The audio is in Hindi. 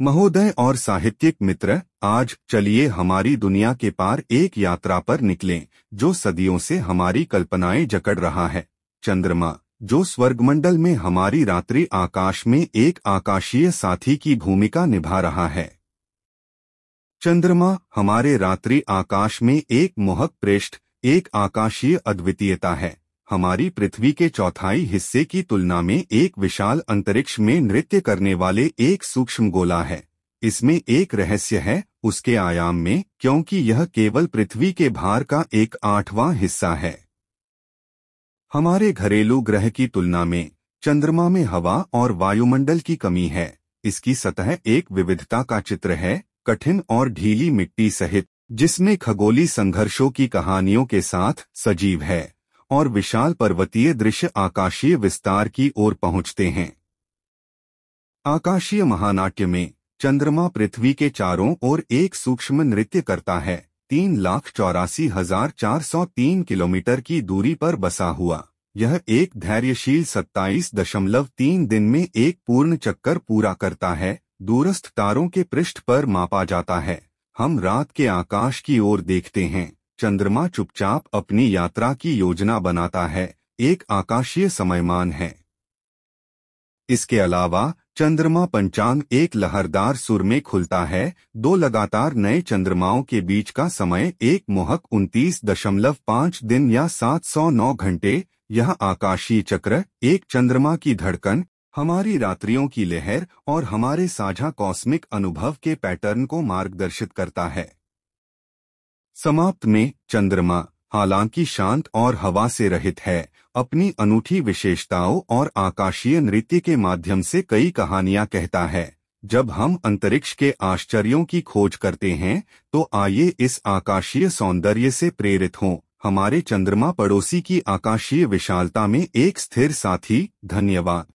महोदय और साहित्यिक मित्र, आज चलिए हमारी दुनिया के पार एक यात्रा पर निकलें, जो सदियों से हमारी कल्पनाएँ जकड़ रहा है। चंद्रमा, जो स्वर्गमंडल में हमारी रात्रि आकाश में एक आकाशीय साथी की भूमिका निभा रहा है। चंद्रमा, हमारे रात्रि आकाश में एक मोहक पृष्ठ, एक आकाशीय अद्वितीयता है। हमारी पृथ्वी के चौथाई हिस्से की तुलना में एक विशाल अंतरिक्ष में नृत्य करने वाले एक सूक्ष्म गोला है। इसमें एक रहस्य है, उसके आयाम में, क्योंकि यह केवल पृथ्वी के भार का एक आठवां हिस्सा है। हमारे घरेलू ग्रह की तुलना में, चंद्रमा में हवा और वायुमंडल की कमी है। इसकी सतह एक विविधता का चित्र है, कठिन और ढीली मिट्टी सहित, जिसमें खगोली संघर्षों की कहानियों के साथ सजीव है। और विशाल पर्वतीय दृश्य आकाशीय विस्तार की ओर पहुँचते हैं। आकाशीय महानाट्य में चंद्रमा पृथ्वी के चारों ओर एक सूक्ष्म नृत्य करता है। तीन लाख चौरासी हज़ार चार सौ तीन किलोमीटर की दूरी पर बसा हुआ। यह एक धैर्यशील सत्ताईस दशमलव तीन दिन में एक पूर्ण चक्कर पूरा करता है। दूरस्थ तारों के पृष्ठ पर मापा जाता है। हम रात के आकाश की ओर देखते हैं। चंद्रमा चुपचाप अपनी यात्रा की योजना बनाता है, एक आकाशीय समयमान है। इसके अलावा, चंद्रमा पंचांग एक लहरदार सुर में खुलता है, दो लगातार नए चंद्रमाओं के बीच का समय एक मोहक उनतीस दशमलव पाँच दिन या सात सौ नौ घंटे, यह आकाशीय चक्र, एक चंद्रमा की धड़कन, हमारी रात्रियों की लहर और हमारे साझा कॉस्मिक अनुभव के पैटर्न को मार्गदर्शित करता है। समाप्त में चंद्रमा हालाँकि शांत और हवा से रहित है, अपनी अनूठी विशेषताओं और आकाशीय नृत्य के माध्यम से कई कहानियाँ कहता है। जब हम अंतरिक्ष के आश्चर्यों की खोज करते हैं तो आइए इस आकाशीय सौंदर्य से प्रेरित हों। हमारे चंद्रमा पड़ोसी की आकाशीय विशालता में एक स्थिर साथी, धन्यवाद।